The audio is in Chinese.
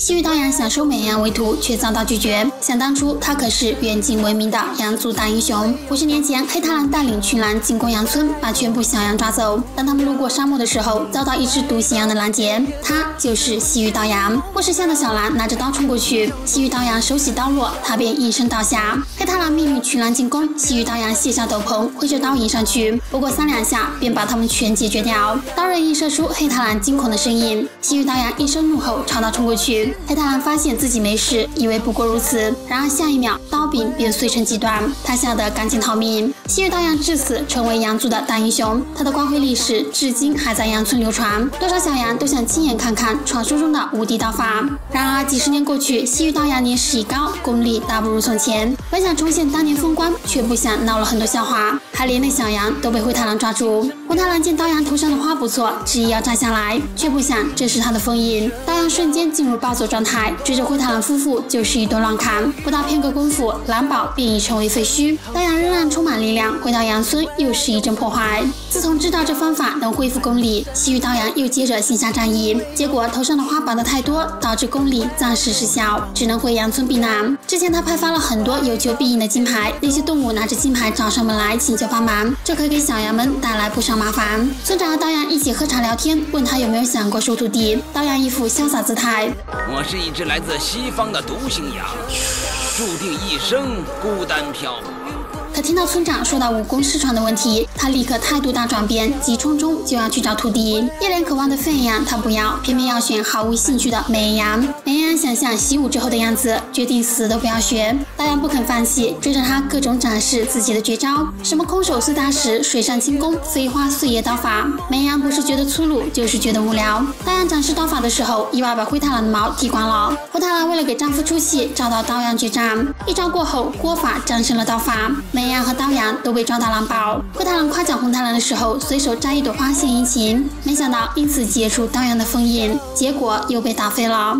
西域刀羊想收美羊为徒，却遭到拒绝。想当初，他可是远近闻名的羊族大英雄。五十年前，黑太狼带领群狼进攻羊村，把全部小羊抓走。当他们路过沙漠的时候，遭到一只独行羊的拦截。他就是西域刀阳。卧石巷的小狼拿着刀冲过去，西域刀羊手起刀落，他便应声倒下。黑太狼命令群狼进攻，西域刀羊卸下斗篷，挥着刀迎上去，不过三两下便把他们全解决掉。刀刃映射出黑太狼惊恐的身影，西域刀羊一声怒吼，朝他冲过去。黑太狼发现自己没事，以为不过如此，然而下一秒刀柄便碎成几段，他吓得赶紧逃命。西域刀羊至此成为羊族的大英雄，他的光辉历史至今还在羊村流传，多少小羊都想亲眼看看传说中的无敌刀法。然而几十年过去，西域刀羊年事已高，功力大不如从前，本想重现当年风光，却不想闹了很多笑话，还连累小羊都被灰太狼抓住。灰太狼见刀羊头上的花不错，执意要摘下来，却不想这是他的封印，刀阳瞬间进入暴。走状态，追着灰太狼夫妇就是一顿乱砍，不到片刻功夫，蓝宝便已成为废墟。刀阳仍然充满力量，回到羊村又是一阵破坏。自从知道这方法能恢复功力，西域刀阳又接着行下战役，结果头上的花拔得太多，导致功力暂时失效，只能回羊村避难。之前他派发了很多有求必应的金牌，那些动物拿着金牌找上门来请求帮忙，这可给小羊们带来不少麻烦。村长和刀阳一起喝茶聊天，问他有没有想过收徒弟。刀阳一副潇洒姿态。我是一只来自西方的独行羊，注定一生孤单漂泊。可听到村长说到武功失传的问题，他立刻态度大转变，急冲冲就要去找徒弟。一脸渴望的沸羊他不要，偏偏要选毫无兴趣的美羊。美羊想象习武之后的样子，决定死都不要学。刀阳不肯放弃，追着他各种展示自己的绝招，什么空手碎大石、水上轻功、飞花碎叶刀法。美羊不是觉得粗鲁，就是觉得无聊。刀阳展示刀法的时候，意外把灰太狼的毛剃光了。灰太狼为了给丈夫出气，找到刀羊决战。一招过后，锅法战胜了刀法。美羊和刀羊都被抓到狼堡。灰太狼夸奖红太狼的时候，随手摘一朵花献殷勤，没想到因此解除刀羊的封印，结果又被打飞了。